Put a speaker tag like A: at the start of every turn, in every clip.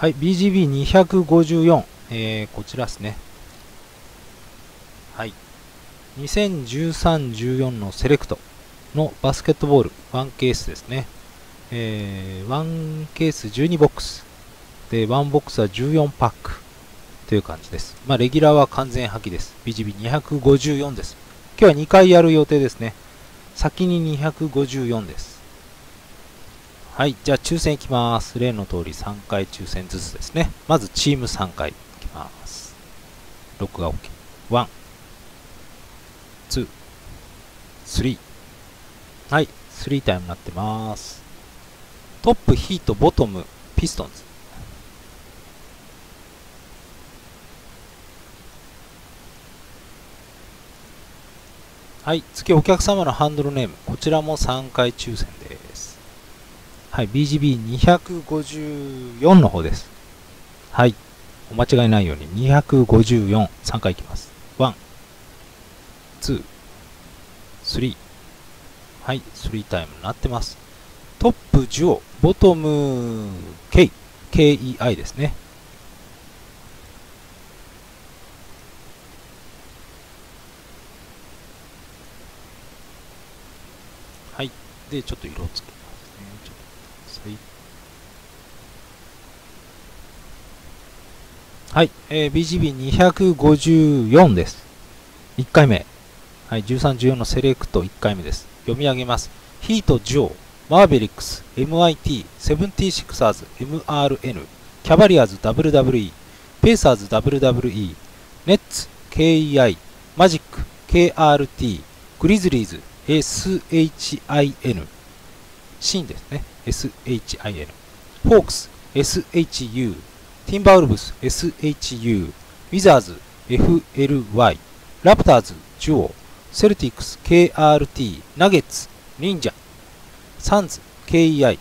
A: はい、BGB254、えー、こちらですね。はい。2013-14のセレクトのバスケットボール1ケースですね。えー、1ケース12ボックス。で、1ボックスは14パックという感じです。まあ、レギュラーは完全破棄です。BGB254 です。今日は2回やる予定ですね。先に254です。はい、じゃあ抽選いきます。例の通り3回抽選ずつですね。まずチーム3回いきます。6が OK。1、2、3。はい、3タイムになってます。トップ、ヒート、ボトム、ピストンズ。はい、次お客様のハンドルネーム。こちらも3回抽選です。はい、BGB254 の方です。はい、お間違いないように254、3回いきます。1、2、3。はい、3タイムになってます。トップ、ジュオ、ボトム、K、KEI ですね。はい。で、ちょっと色をつけますね。ちょっと待ってください。はい。えー、BGB254 です。1回目。はい。13、14のセレクト1回目です。読み上げます。ヒート、ジョー、マーベリックス、MIT、セブンティシクサーズ、MRN、キャバリアーズ、WWE、ペーサーズ、WWE、ネッツ、KEI、マジック、KRT、グリズリーズ、SHIN、シーンですね、SHIN、ホークス、SHU、ティンバーウルブス、SHU、ウィザーズ、FLY、ラプターズ、ジュオ、セルティックス KRT、ナゲッツ、忍者、サンズ KEI、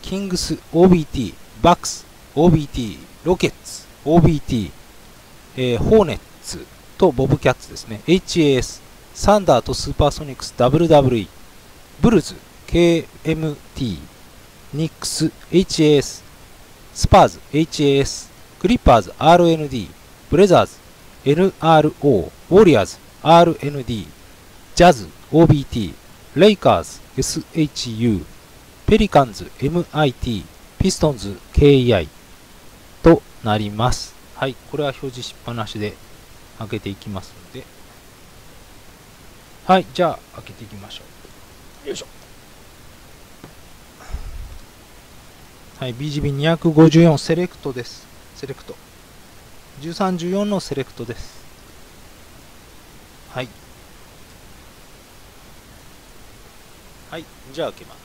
A: キングス OBT、バックス OBT、ロケッツ OBT、えー、ホーネッツとボブキャッツですね。HAS、サンダーとスーパーソニックス WWE、ブルズ KMT、ニックス HAS、スパーズ HAS、クリッパーズ RND、ブレザーズ NRO、ウォリアーズ RND、ジャズ OBT、レイカーズ SHU、ペリカンズ MIT、ピストンズ KEI となります。はい、これは表示しっぱなしで開けていきますので。はい、じゃあ開けていきましょう。よいしょ。はい、BGB254 セレクトです。セレクト。13、14のセレクトです。はい。はい、じゃあ開けます。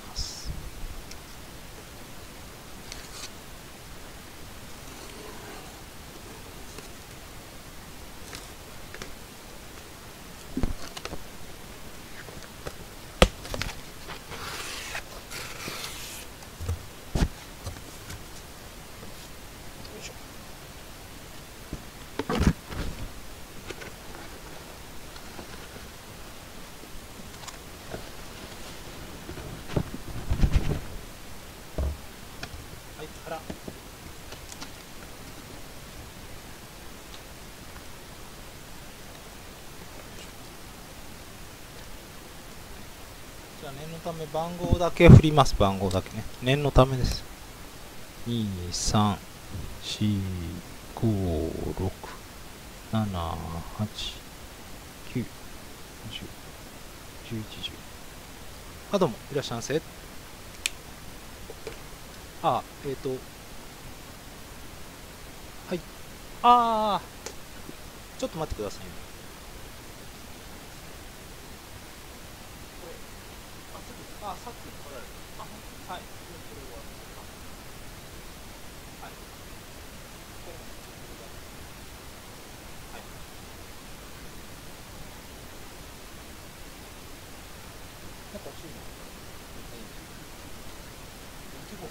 A: じゃあ念のため番号だけ振ります。番号だけね。念のためです。2、3、4、5、6、7、8、9、10、11、10。あ、どうも、いらっしゃいませ。あ、えっ、ー、と、はい。ああ、ちょっと待ってくださいね。あ、さっき来られた。あ、はい。はい。はい。なんか欲しいのいちご。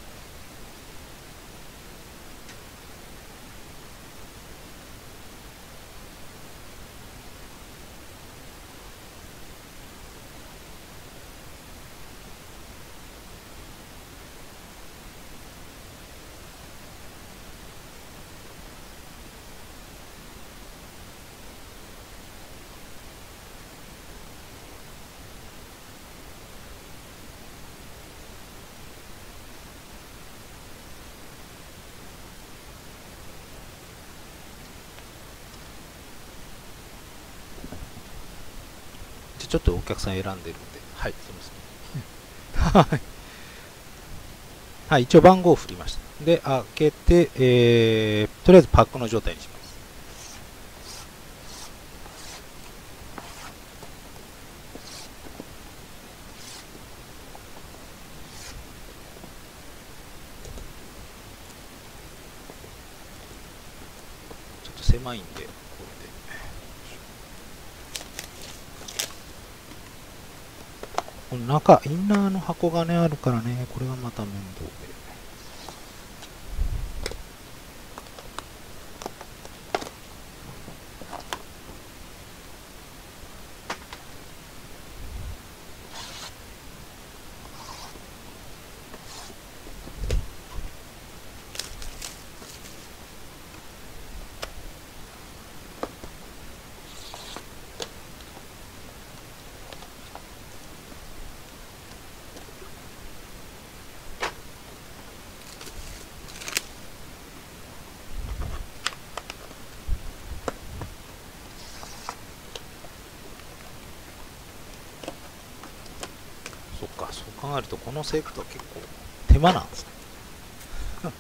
A: ちょっとお客さん選んでるんで、はい、すみません。はい。はい、一応番号を振りました。で、開けて、えー、とりあえずパックの状態にします。ちょっと狭いんで、こ。の中、インナーの箱がね、あるからね、これがまた面倒で。のセレクトは結構手間なんですね。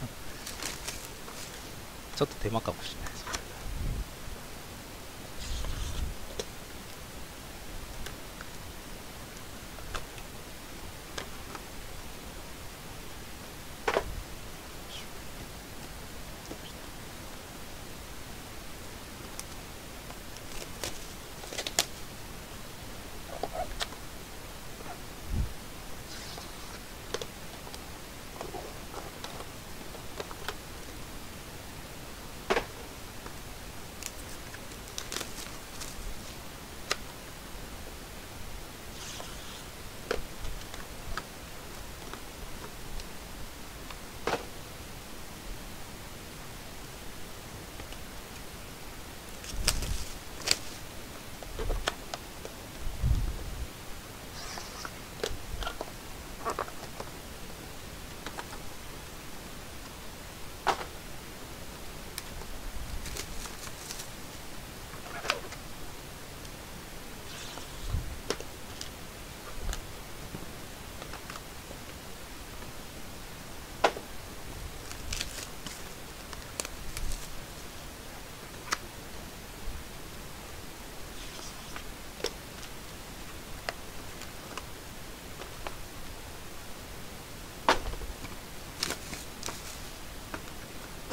A: ちょっと手間かもしれない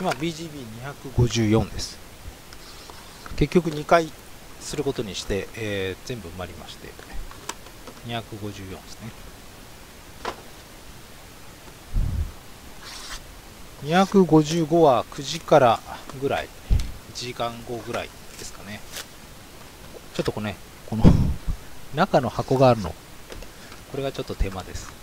A: 今 BGB254 です。結局2回することにして、えー全部埋まりまして254ですね。255は9時からぐらい1時間後ぐらいですかね。ちょっとこのねこの中の箱があるの。これがちょっと手間です。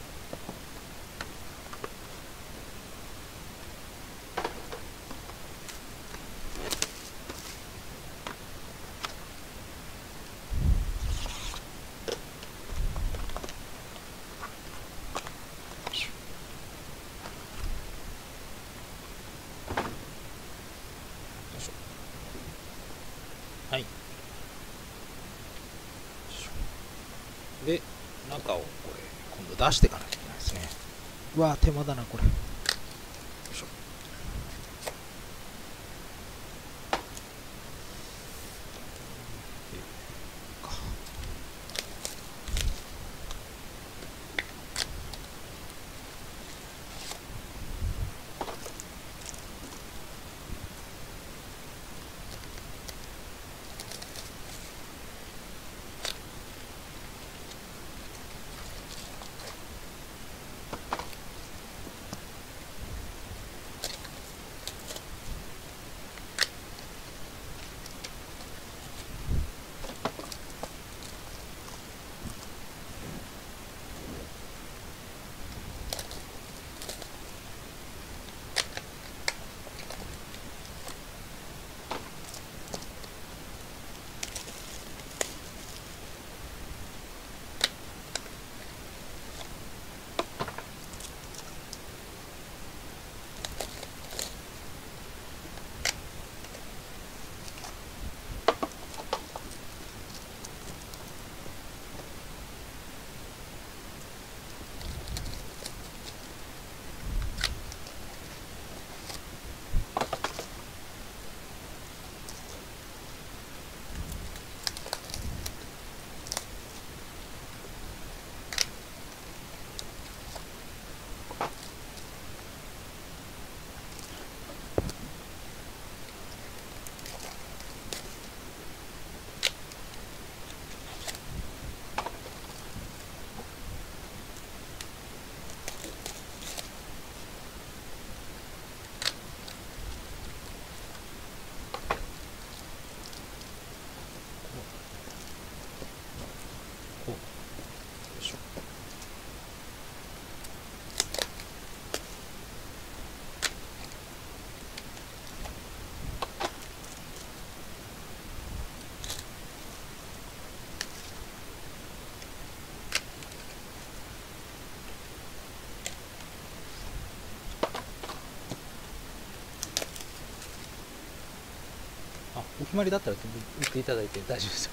A: あお決まりだったら言っていただいて大丈夫ですよ。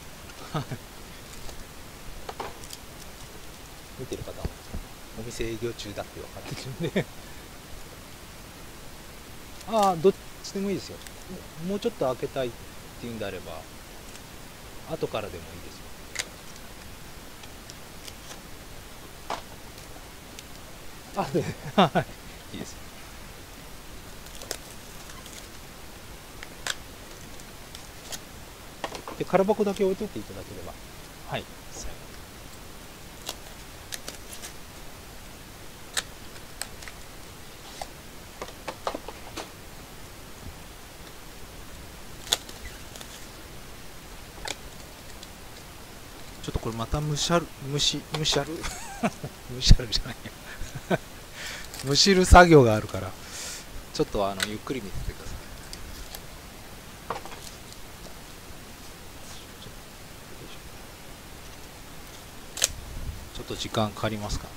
A: 見てる方はお店営業中だって分かってるんで。ああどっちでもいいですよ。もうちょっと開けたいっていうんであれば後からでもいいですよ。あではい。いですで空箱だけ置いといていただければ。はい。ちょっとこれまた蒸しゃる蒸し蒸しゃる蒸しゃるじゃないや。蒸しる作業があるから。ちょっとあのゆっくり見ててくださいちょっと時間かかりますか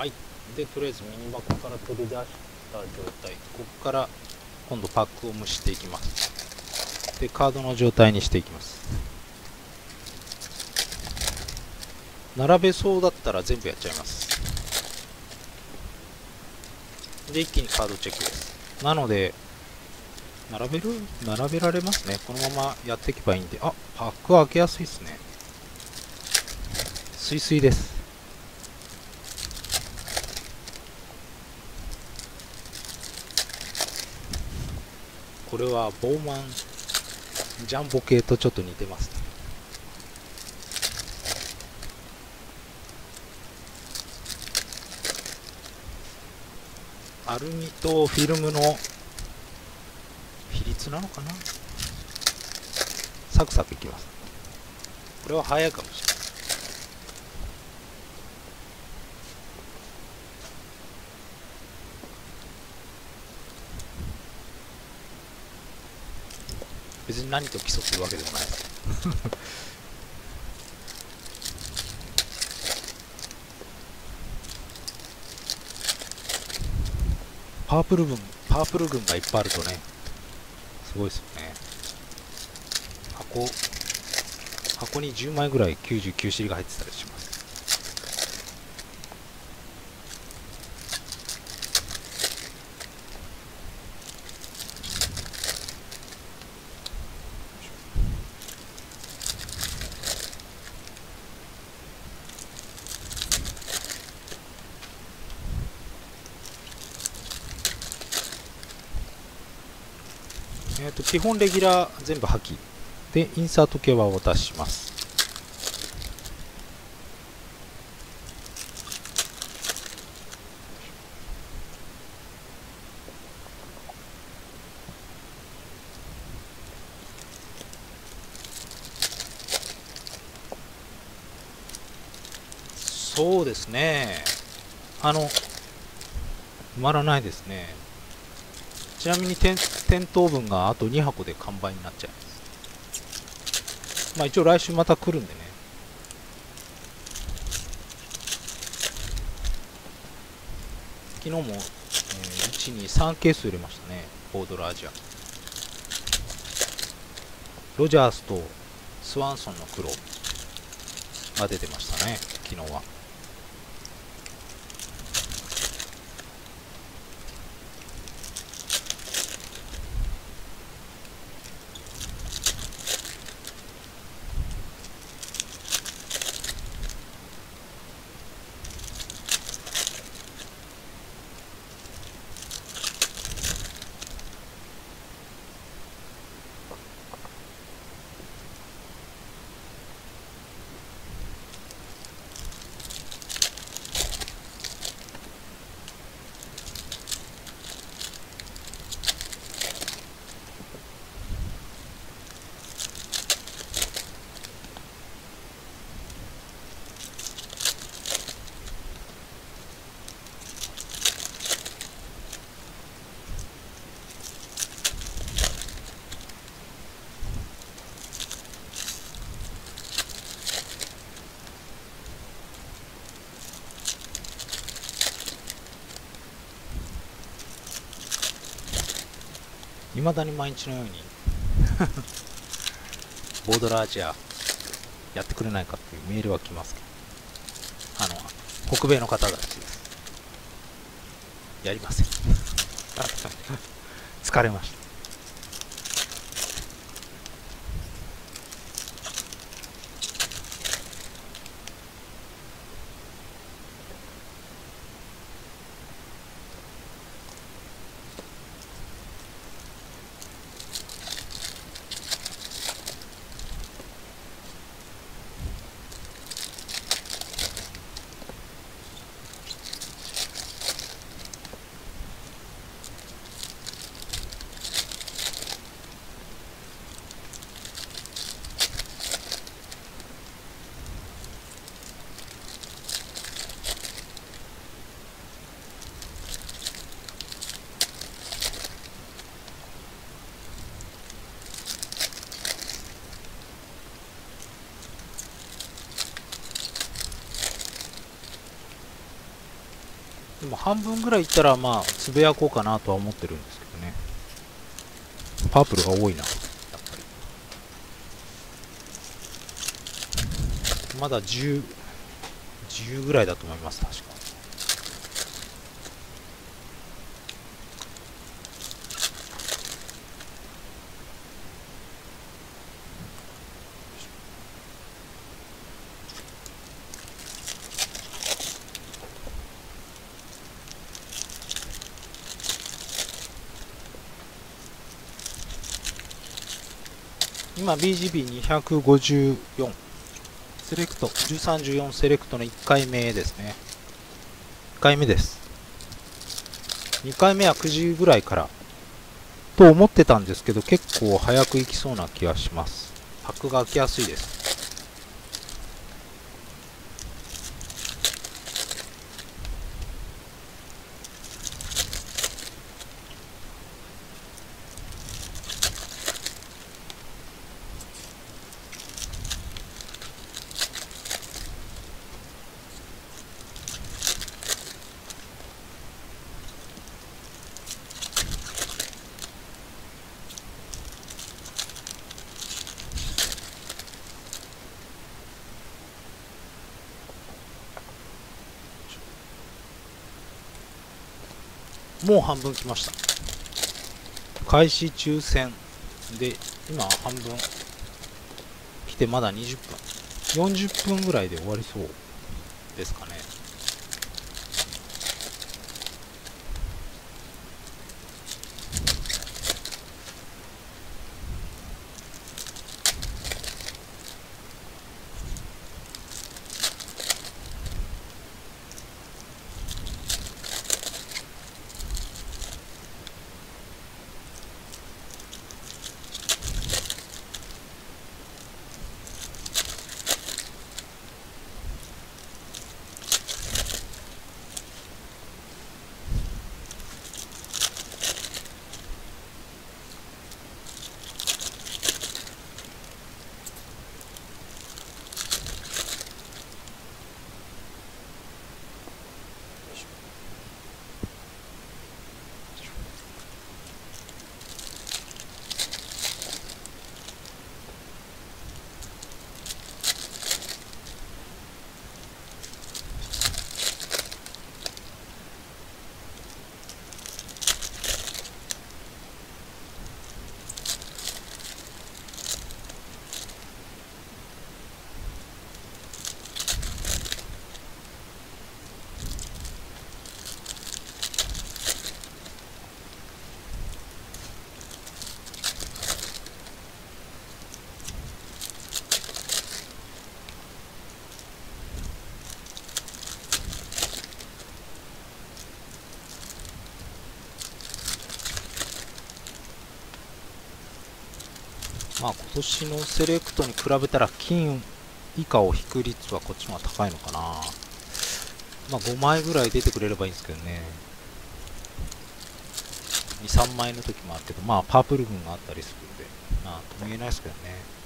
A: はいでとりあえずミニ箱から取り出した状態。ここから今度パックを蒸していきます。でカードの状態にしていきます。並べそうだったら全部やっちゃいます。で一気にカードチェックです。なので並べる？並べられますね。このままやっていけばいいんで。あパック開けやすいですね。スイスイです。これはボーマンジャンボ系とちょっと似てますね。アルミとフィルムの比率なのかな？サクサクいきます。これは早いかもしれない。別に何と競ってるわけでもない。パープル群パープル群がいっぱいあるとねすごいですよね。箱箱に10枚ぐらい99シリが入ってたりします。基本レギュラー全部破棄。でインサート系は渡します。そうですね。あの埋まらないですね。ちなみに点1000分があと2箱で完売になっちゃいます。まあ一応来週また来るんでね。昨日も、えー、123ケース売れましたね。オードラアジアロジャースとスワンソンの黒が出てましたね昨日は。いまだに毎日のように。ボードラージアやってくれないかっていうメールは来ますけど。あの北米の方たちです。やりません。疲れました半分ぐらいいったらまあつぶやこうかなとは思ってるんですけどね。パープルが多いな。やっぱりまだ10 10ぐらいだと思います確か。今 BGB254 セレクト。1314セレクトの1回目ですね。1回目です。2回目は9時ぐらいから。と思ってたんですけど結構早く行きそうな気がします。パックが開きやすいです。半分来ました。開始抽選。で今半分来てまだ20分。40分ぐらいで終わりそうですかね。まあ今年のセレクトに比べたら金以下を引く率はこっちの方が高いのかな。まあ5枚ぐらい出てくれればいいんですけどね。2、3枚の時もあるけどまあパープル群があったりするんでまあとも言えないですけどね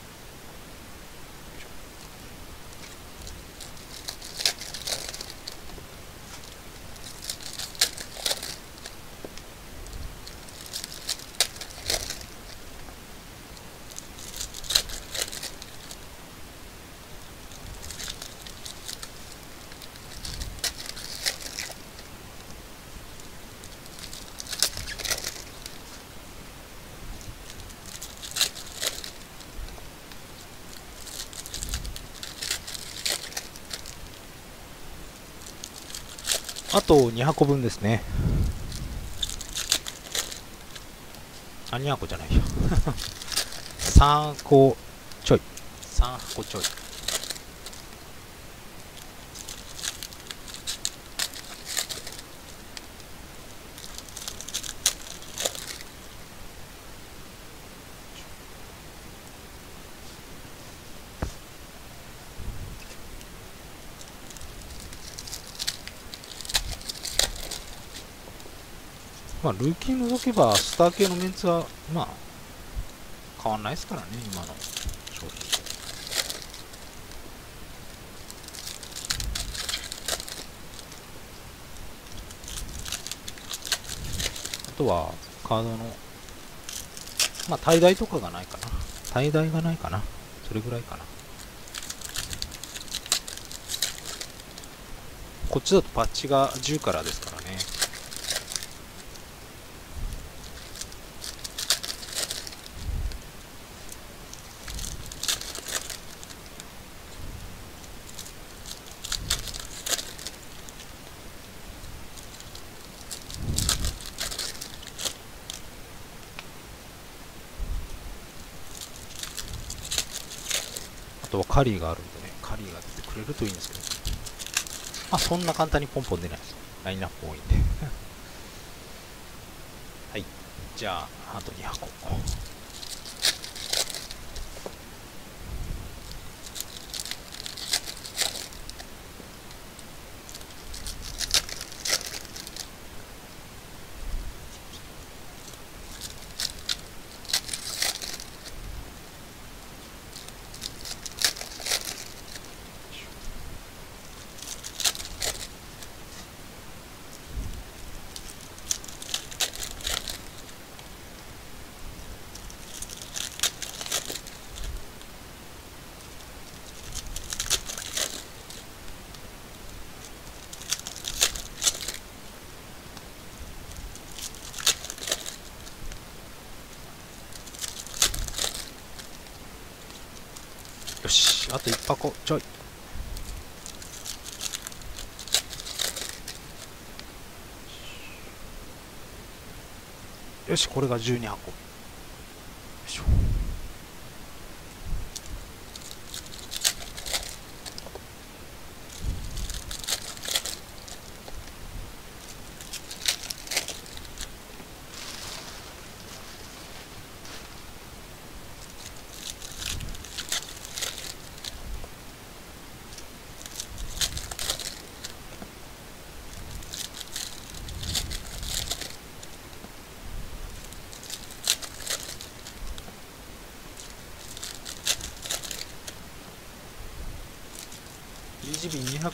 A: あと2箱分ですね。あ、2箱じゃないよ。3箱ちょい。3箱ちょい。まあ、ルーキー除けば、スター系のメンツは、まあ、変わんないですからね、今の商品。あとは、カードの、まあ、滞在とかがないかな。滞在がないかな。それぐらいかな。こっちだとパッチが10からですからね。あとはカリーがあるんでね、カリーが出てくれるといいんですけど、まあそんな簡単にポンポン出ないですよ。ラインナップ多いんで。はい。じゃあ、あと2箱。よし、あと1箱ちょい。よし、これが12箱。よいしょ。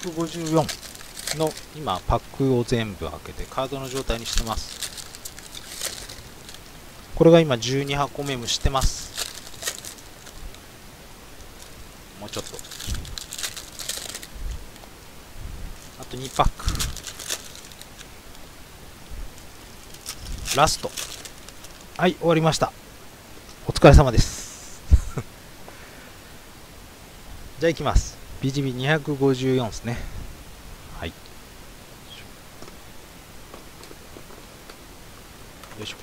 A: BGB254 の今パックを全部開けてカードの状態にしてます。これが今12箱目蒸してます。もうちょっと。あと2パック。ラスト。はい終わりました。お疲れ様です。じゃあ行きます。BGB254 ですね。はい。よいしょ。よ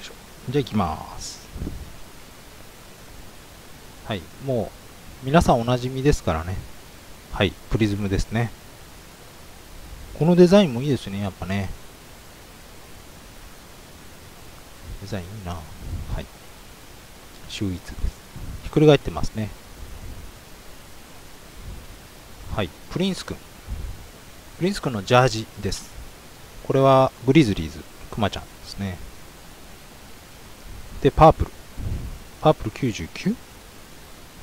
A: いしょ。じゃあ行きます。はい。もう、皆さんおなじみですからね。はい。プリズムですね。このデザインもいいですね、やっぱね。デザインいいな。秀逸です。ひっくり返ってますね。はい。プリンス君。プリンス君のジャージです。これはグリズリーズ、クマちゃんですね。で、パープル。パープル 99?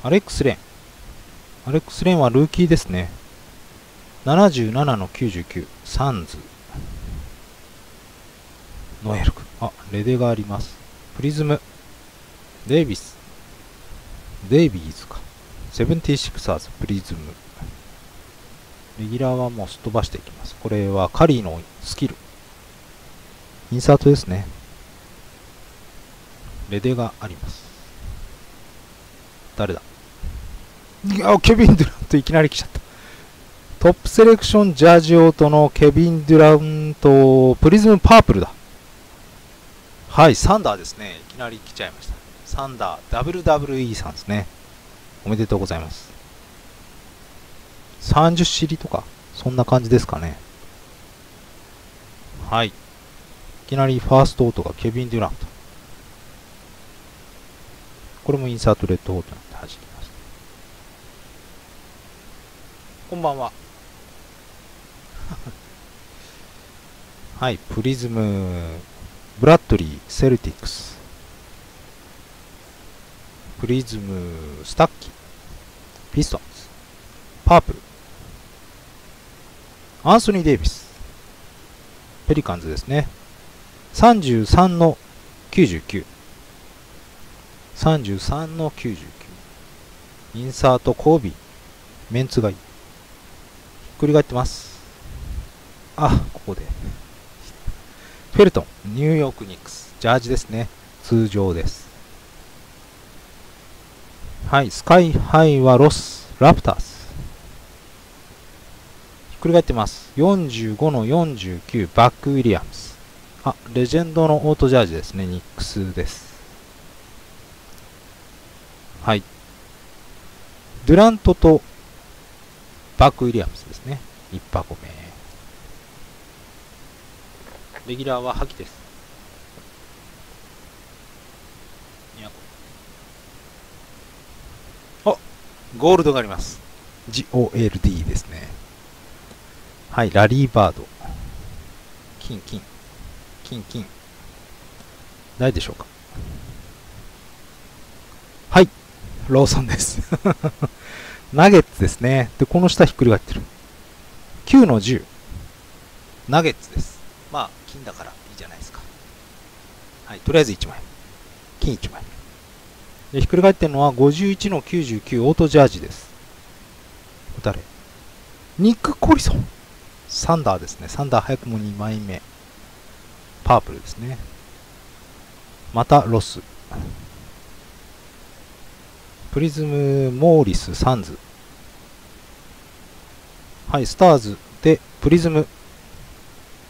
A: アレックス・レン。アレックス・レンはルーキーですね。77の99。サンズ。ノエル君。あ、レデがあります。プリズム。デイビス。デイビーズか。セブンティシクサーズ、プリズム。レギュラーはもうすっ飛ばしていきます。これはカリーのスキル。インサートですね。レデがあります。誰だ？あ、ケビン・デュラントいきなり来ちゃった。トップセレクションジャージオートのケビン・デュラント、プリズムパープルだ。はい、サンダーですね。いきなり来ちゃいました。サンダー、WWE さんですね。おめでとうございます。30尻とか、そんな感じですかね。はい。いきなりファーストオートがケビン・デュラント。これもインサートレッドオートなんで弾きます。こんばんは。はい、プリズム、ブラッドリー、セルティックス。プリズム、スタッキ、ピストンズ、パープル、アンソニー・デイビス。ペリカンズですね。33の99。33の99。インサート、コービー。メンツがいい。ひっくり返ってます。あ、ここで。フェルトン、ニューヨークニックス。ジャージですね。通常です。はい、スカイハイはロス、ラプターズ。くり返ってます。45の49、バック・ウィリアムス。あ、レジェンドのオートジャージですね。ニックスです。はい。ドゥラントとバック・ウィリアムスですね。1箱目。レギュラーは覇気です。あゴールドがあります。GOLD ですね。はい、ラリーバード。金、金。金、金。誰でしょうかはい、ローソンです ナゲッツですね。で、この下ひっくり返ってる。9の10。ナゲッツです。まあ、金だからいいじゃないですか。はい、とりあえず1枚。金1枚。で、ひっくり返ってるのは51の99オートジャージです。誰ニック・コリソン。サンダーですね。サンダー早くも2枚目。パープルですね。またロス。プリズム、モーリス、サンズ。はい、スターズで、プリズム。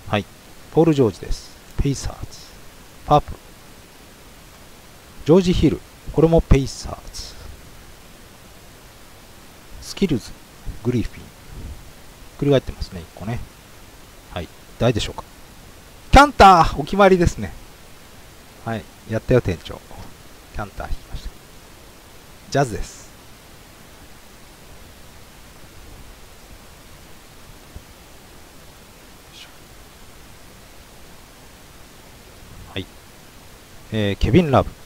A: はい、ポール・ジョージです。ペイサーズ。パープル。ジョージ・ヒル。これもペイサーズ。スキルズ、グリフィン。くり返ってますね、1個ね。はい。誰でしょうか。キャンターお決まりですね。はい。やったよ、店長。キャンター弾きました。ジャズです。はい。えー、ケビン・ラブ。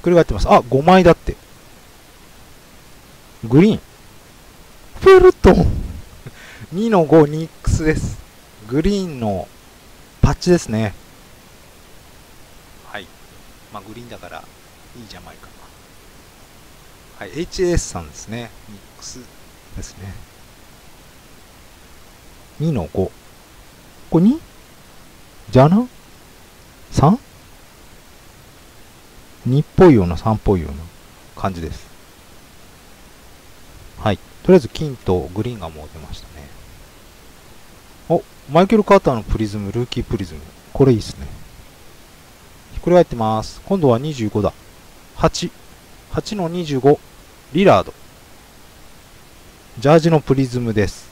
A: ひっくり返ってます。あ、5枚だって。グリーン。フルト ン2の5ニックスです。グリーンのパッチですね。はい。まあ、グリーンだからいいじゃないかな。はい。HS さんですね。ニックスですね。2の5。これ 2? じゃな ?3? 2っぽいような3っぽいような感じです。はい。とりあえず金とグリーンがもう出ましたね。お、マイケル・カーターのプリズム、ルーキープリズム。これいいっすね。ひっくり返ってます。今度は25だ。8。8の25。リラード。ジャージのプリズムです。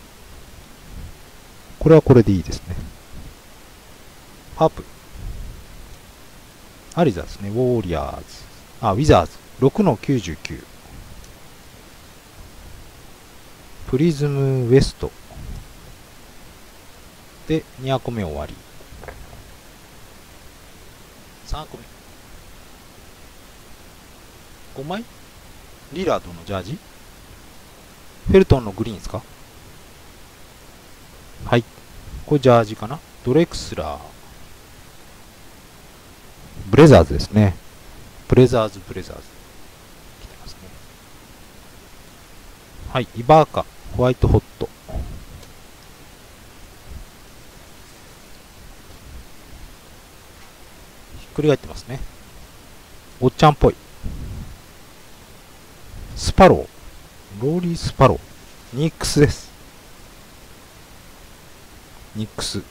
A: これはこれでいいですね。パープル。アリザですね。ウォーリアーズ。あ、ウィザーズ。6の99。プリズムウエスト。で、2箱目終わり。3箱目。5枚？リラードのジャージ？フェルトンのグリーンですか？はい。これジャージかな？ドレクスラー。ブレザーズですね。ブレザーズ、ブレザーズ。来てますね。はい。イバーカ。ホワイトホット。ひっくり返ってますね。おっちゃんっぽい。スパロー。ローリースパロー。ニックスです。ニックス。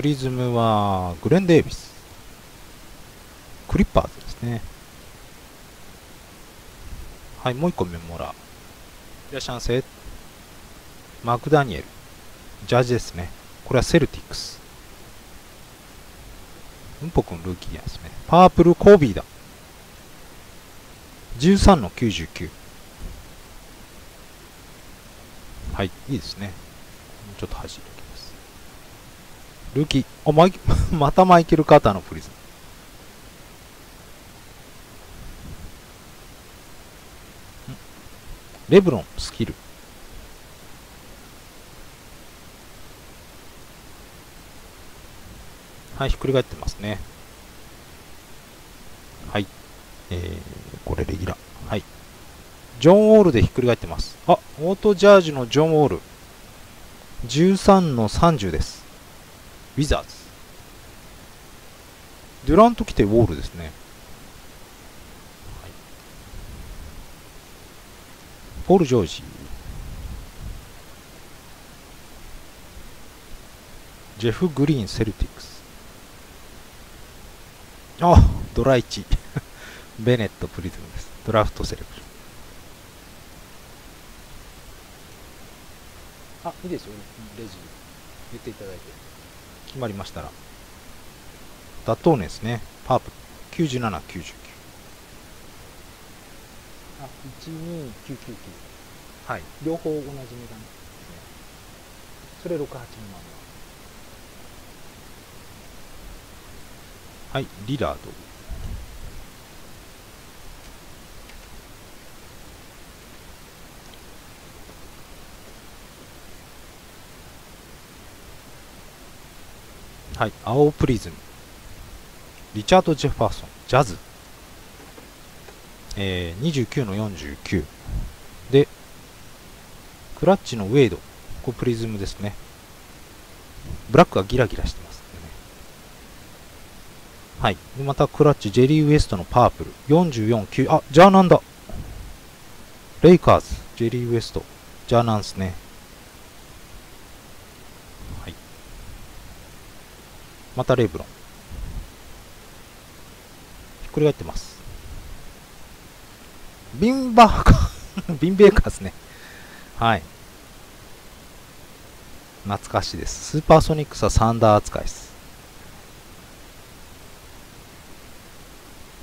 A: プリズムはグレン・デイビス。クリッパーズですね。はい、もう一個メモラー。いらっしゃいませ。マクダニエル。ジャージですね。これはセルティックス。うんぽくんルーキーですね。パープルコービーだ。13の99。はい、いいですね。ちょっと走りきます。ルーキー、あ、マイ またマイケル・カーターのプリズム。レブロン、スキル。はい、ひっくり返ってますね。はい。えー、これレギュラー。はい。ジョン・ウォールでひっくり返ってます。あ、オートジャージのジョン・ウォール。13の30です。ウィザーズ。デュラント来てウォールですね。はい、ポール・ジョージ。ジェフ・グリーン、セルティックス。あ、ドラ1。ベネット・プリズムです。ドラフトセレクション。あ、いいですよ、レジ。言っていただいて。決まりましたら。ダトーネですね。パープル。97、99。あ、12999。はい。両方同じ値段ですね。それ68万はい、リラード。はい、青プリズム。リチャード・ジェファーソン、ジャズ。えー、29の49。で、クラッチのウェイド。これプリズムですね。ブラックがギラギラしてますね。はい。で、またクラッチ、ジェリー・ウエストのパープル。44、9。あ、ジャーナンだ。レイカーズ、ジェリー・ウエスト。ジャーナンですね。またレブロン。ひっくり返ってます。ビンバーカー ビンベーカーですね。はい。懐かしいです。スーパーソニックスはサンダー扱いです。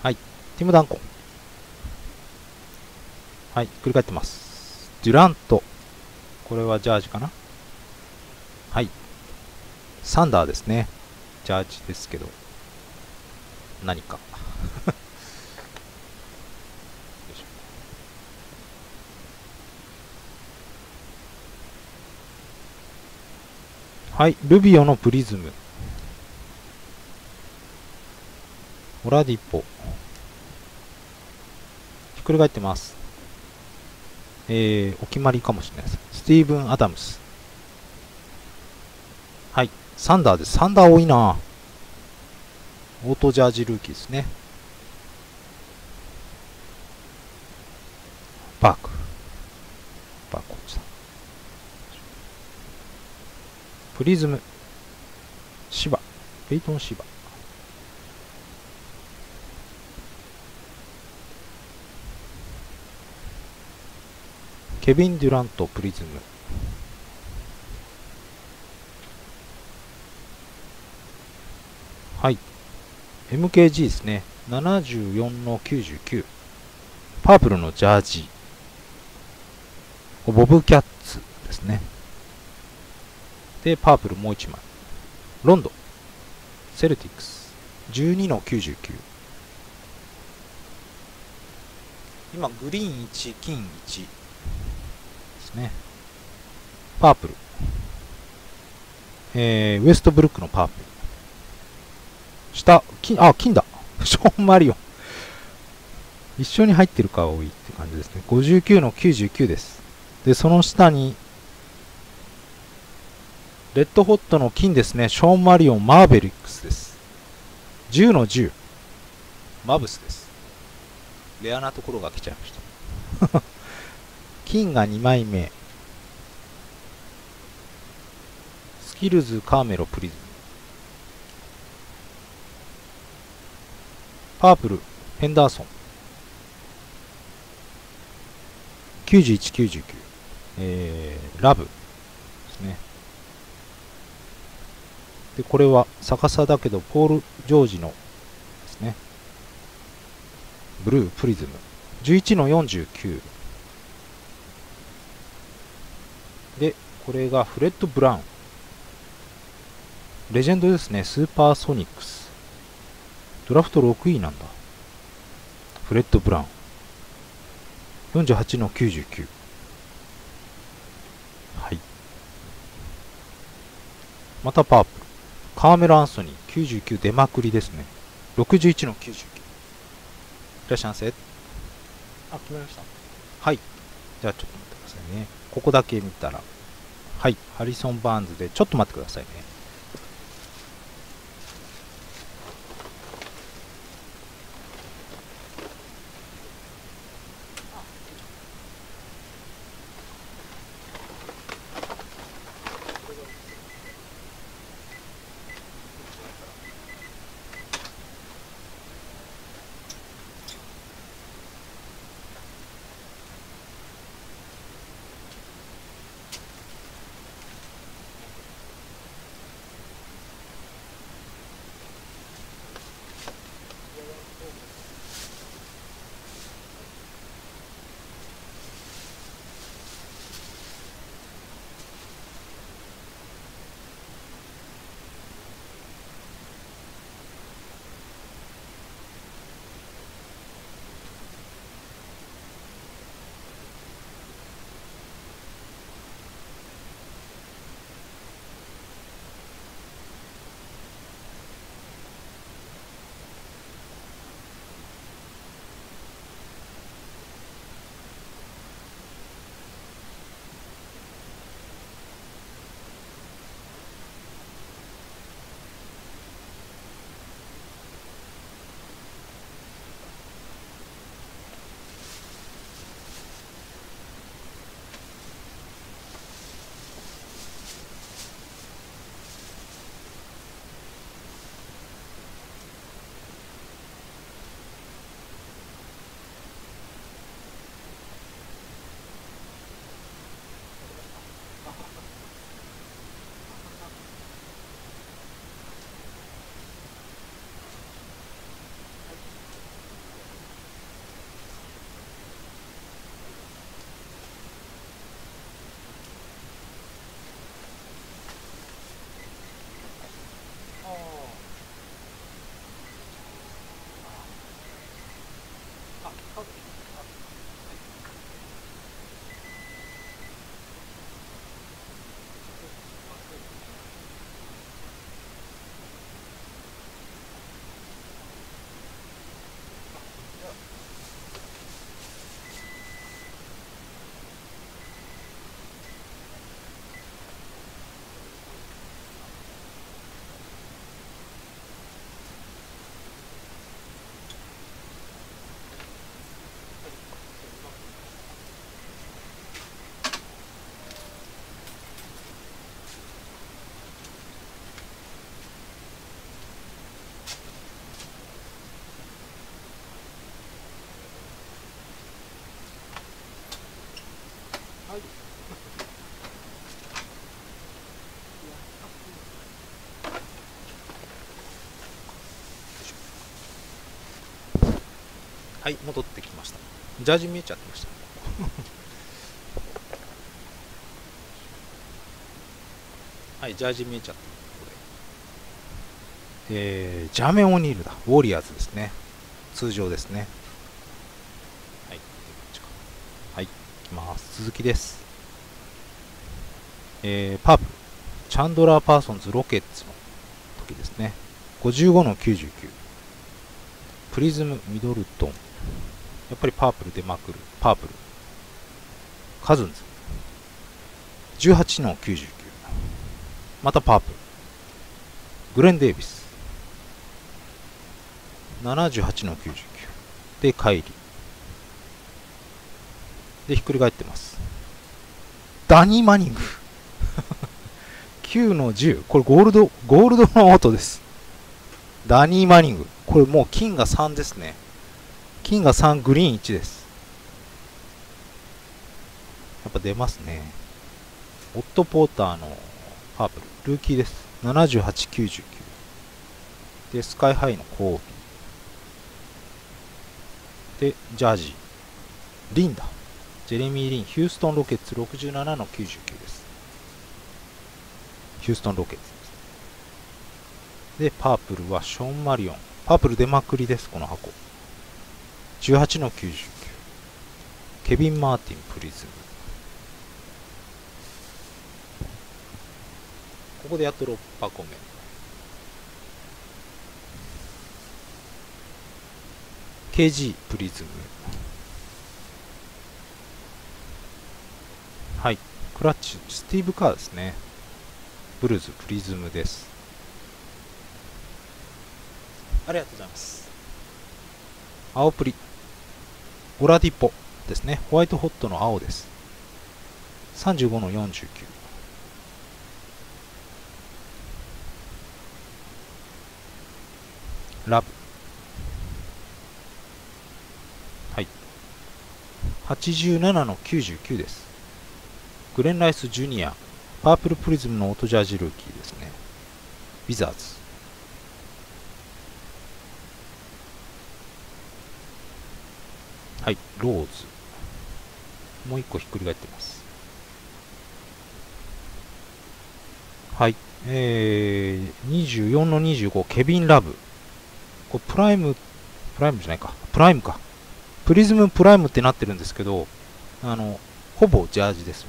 A: はい。ティム・ダンコン。はい。ひっくり返ってます。デュラント。これはジャージかなはい。サンダーですね。ジャージですけど、何かはい、ルビオのプリズム。オラディポ。ひっくり返ってます。えー、お決まりかもしれないです。スティーブン・アダムス。はい。サンダーです。サンダー多いなオートジャージルーキーですね。パーク。パークこっちだ。プリズム。シバ。ペイトン・シバ。ケビン・デュラント、プリズム。はい。MKG ですね。74の99。パープルのジャージ。ボブキャッツですね。で、パープルもう1枚。ロンド。セルティックス。12の99。今、グリーン1、金1ですね。パープル。えー、ウエストブルックのパープル。下、金、あ、金だ。ショーン・マリオン。一緒に入ってるか多いって感じですね。59の99です。で、その下に、レッドホットの金ですね。ショーン・マリオン・マーベリックスです。10の10。マブスです。レアなところが来ちゃいました 金が2枚目スキルズカーメロプリズムパープルヘンダーソン。9199えー、ラブ。ですね。でこれは逆さだけどポール・ジョージのですね。ブループリズム。11の49でこれがフレッド・ブラウン。レジェンドですね。スーパーソニックス。ドラフト6位なんだ。フレッド・ブラウン。48の99はい。またパープル。カーメラ・アンソニー。99出まくりですね。61の99いらっしゃいませ。
B: あ、決まりました。
A: はい。じゃあちょっと待ってくださいね。ここだけ見たら。はい。ハリソン・バーンズで。ちょっと待ってくださいねはい戻ってきました。ジャージ見えちゃってました。はいジャージ見えちゃった。これ。えー、ジャーメイン・オニールだ。ウォリアーズですね。通常ですね。はいはいいきます。続きです。えー、パープルチャンドラー・パーソンズ・ロケッツの時ですね。55の99プリズム・ミドルトン。やっぱりパープル出まくる。パープル。カズンズ。18の99。またパープル。グレン・デイビス。78の99。で、カイリー。で、ひっくり返ってます。ダニー・マニング。9の10。これゴールド、ゴールドの音です。ダニー・マニング。これもう金が3ですね。金が3、グリーン1です。やっぱ出ますね。オット・ポーターのパープル。ルーキーです。78、99。で、スカイハイのコービー。で、ジャージー。リンダ。ジェレミー・リン、ヒューストン・ロケッツ67の99です。ヒューストン・ロケッツ。で、パープルはショーン・マリオン。パープル出まくりです、この箱。18の99。ケビン・マーティン・プリズム。ここでやっと6箱目。KG プリズム。はい。クラッチ、スティーブ・カーですね。ブルーズ、プリズムです。ありがとうございます。青プリ。オラディポですね。ホワイトホットの青です。35の49。ラブ。はい。87の99です。グレン・ライス・ジュニア。パープルプリズムのオートジャージルーキーですね。ウィザーズ。はい、ローズ。もう一個ひっくり返ってます。はい、えー、24の25、ケビン・ラブ。これプライム、プライムじゃないか。プライムか。プリズムプライムってなってるんですけど、あの、ほぼジャージです、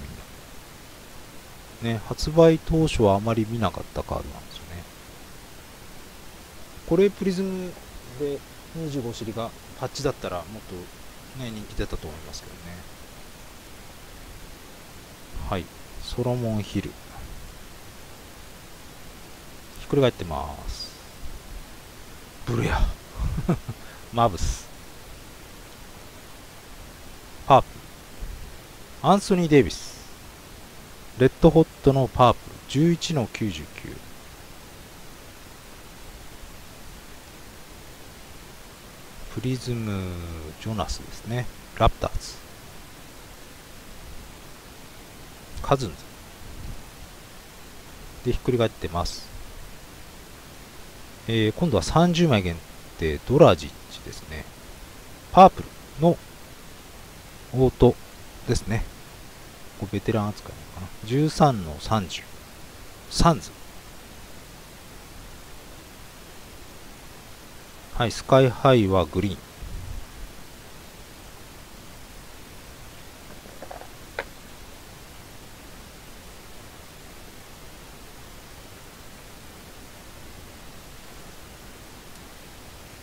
A: みんな。ね、発売当初はあまり見なかったカードなんですよね。これプリズムで25尻がパッチだったらもっとね、人気出たと思いますけどね。はい。ソロモンヒル。ひっくり返ってます。ブレア。マブス。パープル。アンソニー・デイビス。レッドホットのパープル。11の99。プリズム・ジョナスですね。ラプターズ。カズンズ。で、ひっくり返ってます。えー、今度は30枚限定、ドラジッチですね。パープルのオートですね。これベテラン扱いなのかな。13の30。サンズ。はい、スカイハイはグリーン。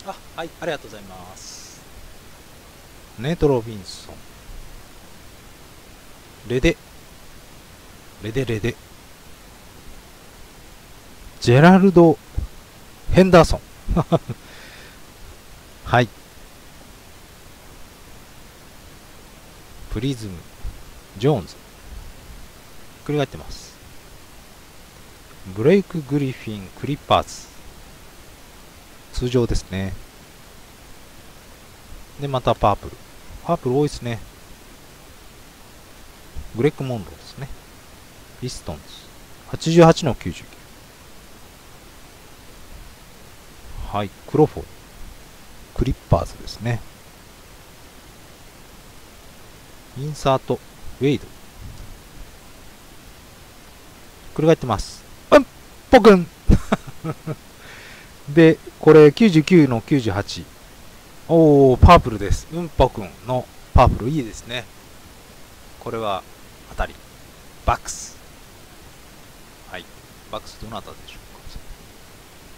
A: あ、はい、ありがとうございます。ネート・ロビンソン。レデ。レデレデ。ジェラルド・ヘンダーソン。はい。プリズム、ジョーンズ。ひっくり返ってます。ブレイク・グリフィン、クリッパーズ。通常ですね。で、またパープル。パープル多いですね。グレッグ・モンローですね。ピストンズ。88の99。はい。クロフォード。クリッパーズですね。インサート、ウェイド。くり返ってます。うんぽくんで、これ99の98。おー、パープルです。うんぽくんのパープルいいですね。これは当たり。バックス。はい。バックスどなたでしょ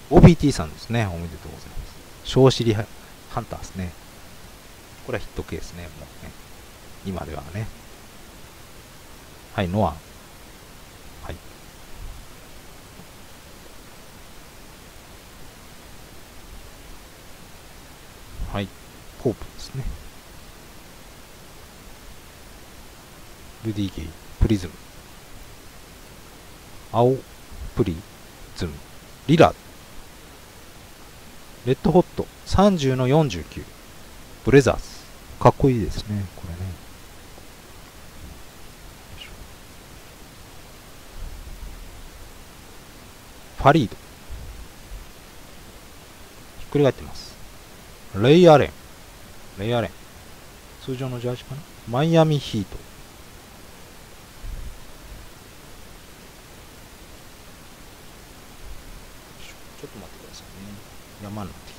A: うか ?OBT さんですね。おめでとうございます。小尻ハンターですね。これはヒットケースね。もうね。今ではね。はい、ノア。はい。はい、ポープですね。ルディゲイプリズム青プリズムリラレッドホット30の49ブレザーズ。かっこいいですねこれね。ファリード。ひっくり返ってます。レイアレン。レイアレン。通常のジャージかな？マイアミヒートちょっと待ってくださいね山になってき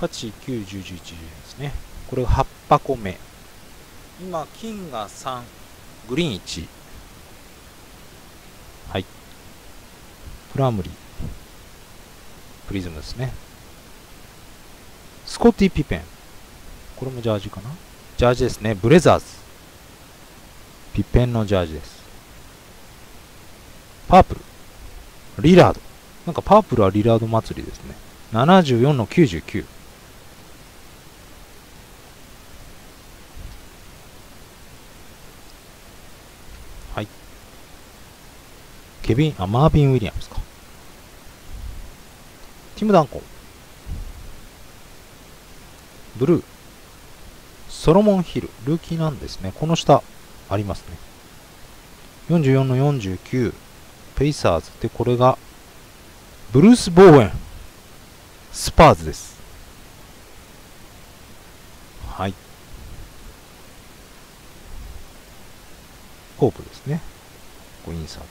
A: た、はい、8、9、10、11ですね。これが8箱目。今金が3グリーン1はい。プラムリ。ープリズムですね。スコッティ・ピペン。これもジャージかな？ジャージですね。ブレザーズ。ピペンのジャージですパープル。リラード。なんかパープルはリラード祭りですね。74の99はい。ケビンあマービン・ウィリアムズか。ティム・ダンコブルー。ソロモン・ヒル。ルーキーなんですね。この下ありますね。44の49ペイサーズでこれがブルース・ボーエンスパーズです。はい。ホープですね。こインサート。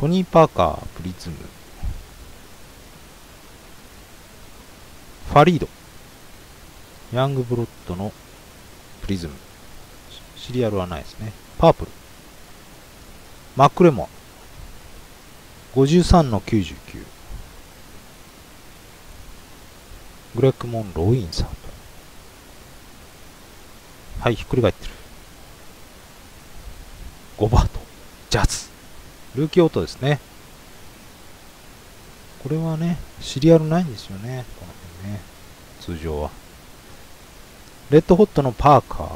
A: トニー・パーカー、プリズム。ファリード。ヤングブロッドのプリズム。シリアルはないですね。パープル。マックレモア。53の99。グレッグ・モンロー・インサート。はい、ひっくり返ってる。ゴバート。ジャズ。ルーキーオートですね。これはね、シリアルないんですよね。この辺ね。通常は。レッドホットのパーカー。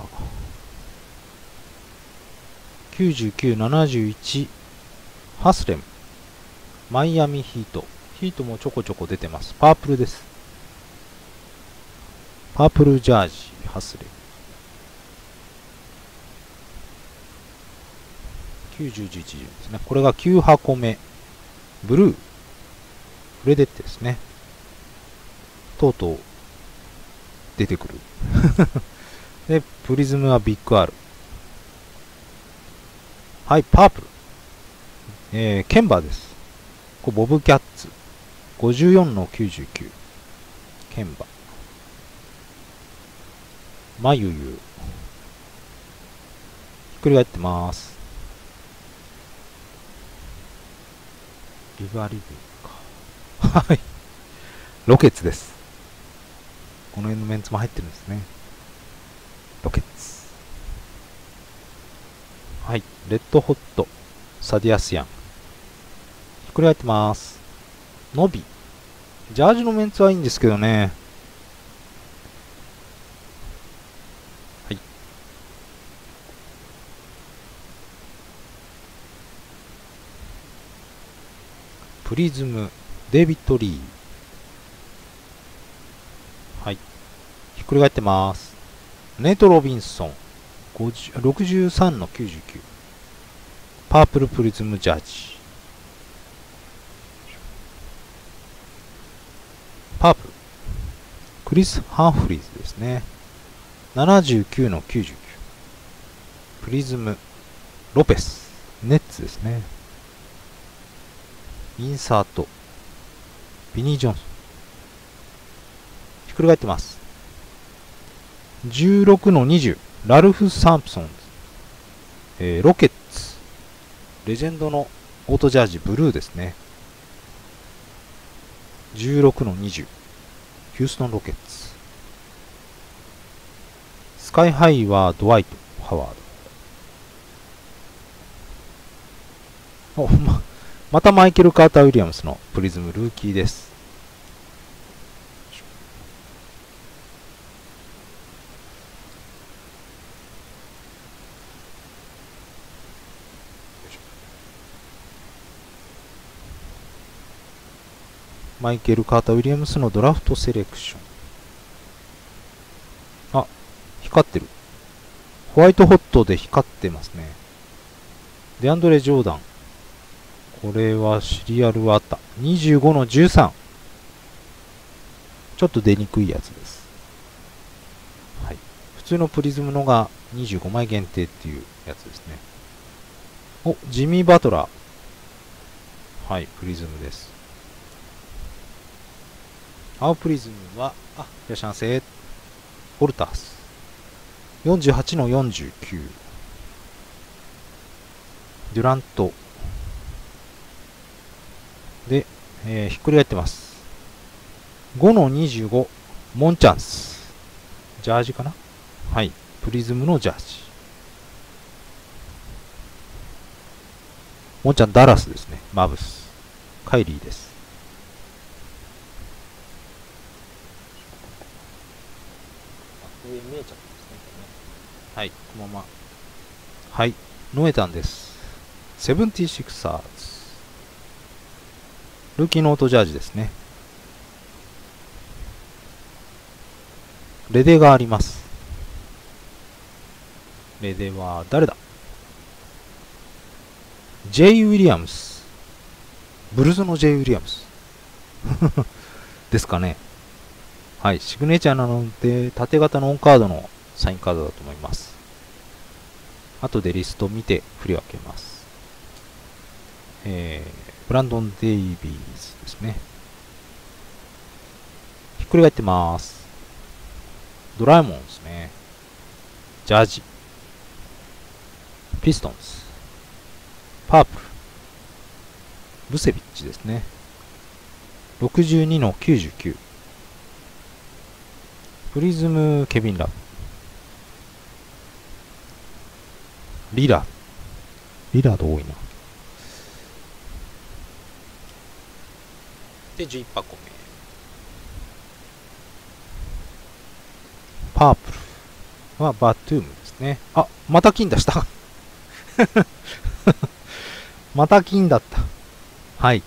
A: 99、71、ハスレム。マイアミヒート。ヒートもちょこちょこ出てます。パープルです。パープルジャージ、ハスレム。9011ですね。これが9箱目。ブルー。フレデッテですね。とうとう出てくる。で、プリズムはビッグ R。はい、パープル。えー、ケンバーです。これボブキャッツ。54の99。ケンバ。まゆゆ。ひっくり返ってまーす。リバリブか。はい。ロケツです。この辺のメンツも入ってるんですね。ロケッツ。はい。レッドホット。サディアスヤン。ひっくり返ってます。ノビ。ジャージのメンツはいいんですけどね。はい。プリズム、デビッド・リー。はい。ひっくり返ってます。ネイト・ロビンソン。63の99。パープル・プリズム・ジャージ。パープル。クリス・ハンフリーズですね。79の99。プリズム、ロペス。ネッツですね。インサート。ビニー・ジョンソン。ひっくり返ってます。16の20。ラルフ・サンプソンズ。えー、ロケッツ。レジェンドのオートジャージ、ブルーですね。16の20。ヒューストン・ロケッツ。スカイハイはドワイト・ハワード。おままたマイケル・カーター・ウィリアムスのプリズムルーキーです。マイケル・カーター・ウィリアムスのドラフトセレクション。あ、光ってる。ホワイトホットで光ってますね。デアンドレ・ジョーダン。これはシリアルはあった。25の13。ちょっと出にくいやつです。はい。普通のプリズムのが25枚限定っていうやつですね。お、ジミー・バトラー。はい、プリズムです。青プリズムは、あ、いらっしゃいませ。フォルタース。48の49。デュラント。で、えーひっくり返ってます。5の25、モンチャンス。ジャージかな？はい。プリズムのジャージ。モンちゃん、ダラスですね。マブス。カイリーです。上見えちゃってますね。はい、このまま。はい、ノエタンです。セブンティシクサーズ。ルーキーノートジャージですね。レデがあります。レデは誰だ ?J. ウィリアムス。ブルーズの J. ウィリアムス。ですかね。はい、シグネチャーなので、縦型のオンカードのサインカードだと思います。後でリストを見て振り分けます。えー、ブランドン・デイビーズですね。ひっくり返ってます。ドラえもんですね。ジャージ。ピストンズ。パープル。ブセビッチですね。62の99。プリズム、ケビン・ラブ。リラ。リラード多いな。で、11箱目。パープルはバトゥームですね。あ、また金出した。また金だった。はい。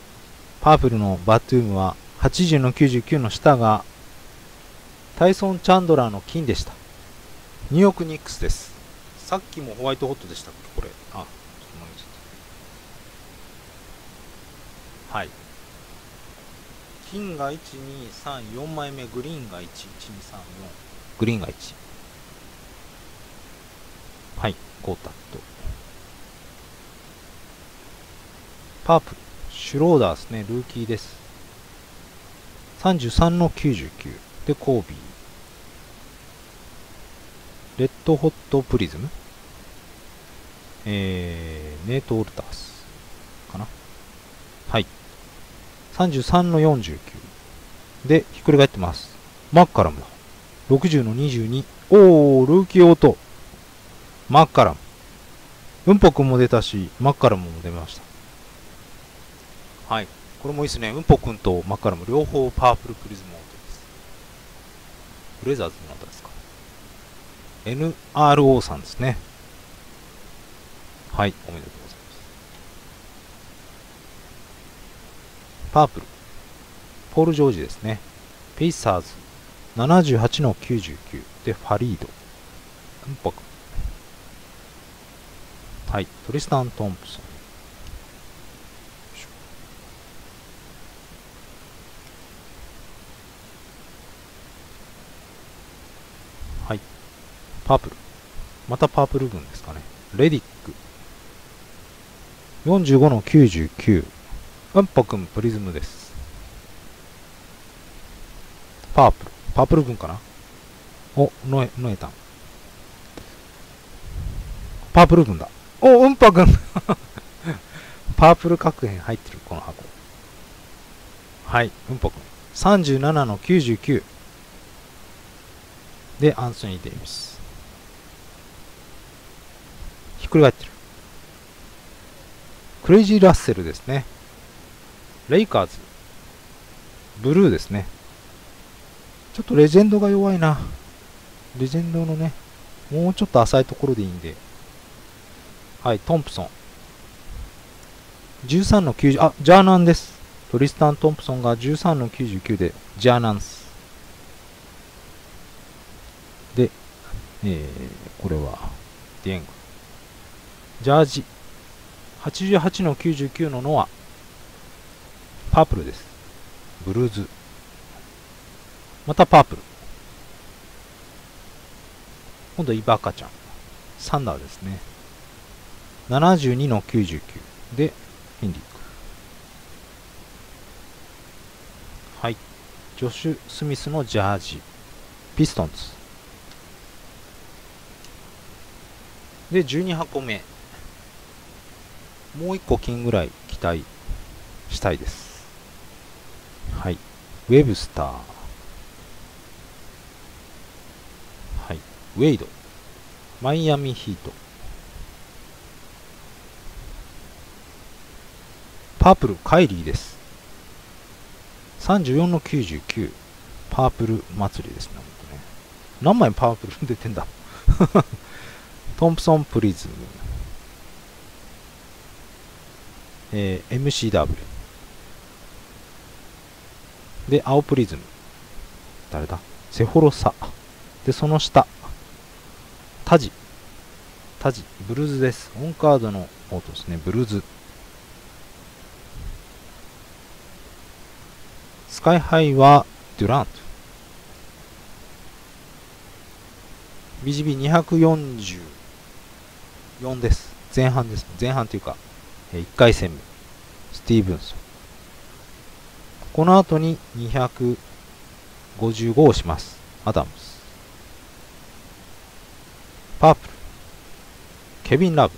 A: パープルのバトゥームは80の99の下がタイソン・チャンドラーの金でした。ニューヨーク・ニックスです。さっきもホワイトホットでしたっけ？これ。あ、ちょっと飲みちゃった。はい。金が1、2、3、4枚目、グリーンが1、1、2、3、4。グリーンが1。はい、ゴータット。パープル、シュローダーですね、ルーキーです。33の99。で、コービー。レッドホットプリズム？えー、ネート・オルタース。かな？はい。33の49。で、ひっくり返ってます。マッカラムだ。60の22。おー、ルーキーオート。マッカラム。うんぽくんも出たし、マッカラムも出ました。はい。これもいいですね。うんぽくんとマッカラム両方パープルプリズムオートです。ブレザーズの後です。NRO さんですね。はい。おめでとうございます。パープル。ポール・ジョージですね。ペイサーズ。78の99でファリード。うんぽくん。はい。トリスタン・トンプソン。はい。パープル。またパープル軍ですかね。レディック。45の99。うんぽくんプリズムです。パープル。パープル軍かな？お、ノエ、ノエタン。パープル軍だ。お、うんぱくん パープル各編入ってる、この箱。はい、うんぽくん。37の99。で、アンソニー・デイビス。ひっくり返ってる。クレイジー・ラッセルですね。レイカーズ。ブルーですね。ちょっとレジェンドが弱いな。レジェンドのね、もうちょっと浅いところでいいんで。はい、トンプソン。13の90、あ、ジャーナンです。トリスタン・トンプソンが13の99でジャーナンス。で、えー、これは、ディエング。ジャージ。88の99のノア。パープルです。ブルーズ。またパープル。今度イバカちゃん。サンダーですね。72の99で、ヘンリック。はい。ジョシュ・スミスのジャージ。ピストンズ。で、12箱目。もう1個金ぐらい期待したいです。はい。ウェブスター。はい。ウェイド。マイアミヒート。パープル、カイリーです。34の99。パープル祭りですね。何枚パープル出てんだトンプソンプリズム。えー、MCW。で、青プリズム。誰だ？セフォロサ。で、その下。タジ。タジ。ブルーズです。オンカードのオートですね。ブルーズ。スカイハイはデュラント。BGB244 です。前半です。前半というか、1回戦目。スティーブンソン。この後に255をします。アダムス。パープル。ケビン・ラブ。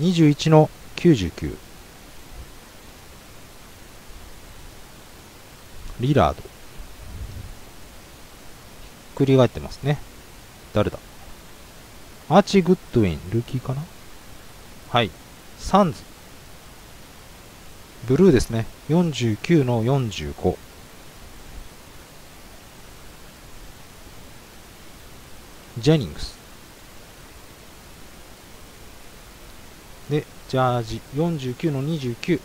A: 21の99。リラード。ひっくり返ってますね。誰だ？アーチ・グッドウィン、ルーキーかな？はい。サンズ。ブルーですね。49の45。ジェニングス。で、ジャージ49の29。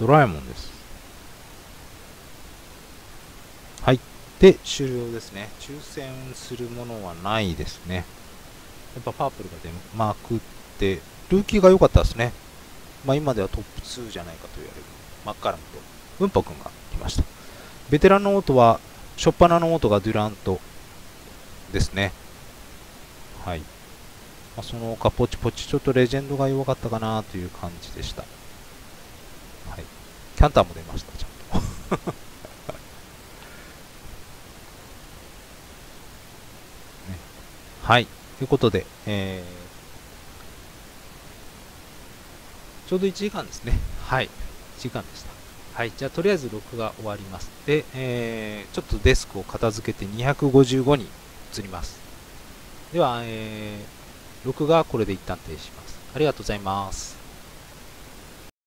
A: ドラえもんです。はい。で、終了ですね。抽選するものはないですね。やっぱパープルが出まくって、ルーキーが良かったですね。まあ、今ではトップ2じゃないかと言われるマッカラムとウンポ君が来ました。ベテランのオートは、初っ端のオートがデュラントですね。はい。まあ、その他ポチポチちょっとレジェンドが弱かったかなという感じでした。はい。キャンターも出ました、ちゃんと。ね、はい。ということで、えーちょうど1時間ですね。はい。時間でした。はい。じゃあ、とりあえず録画終わります。で、えー、ちょっとデスクを片付けて255に移ります。では、えー、録画はこれで一旦停止します。ありがとうございます。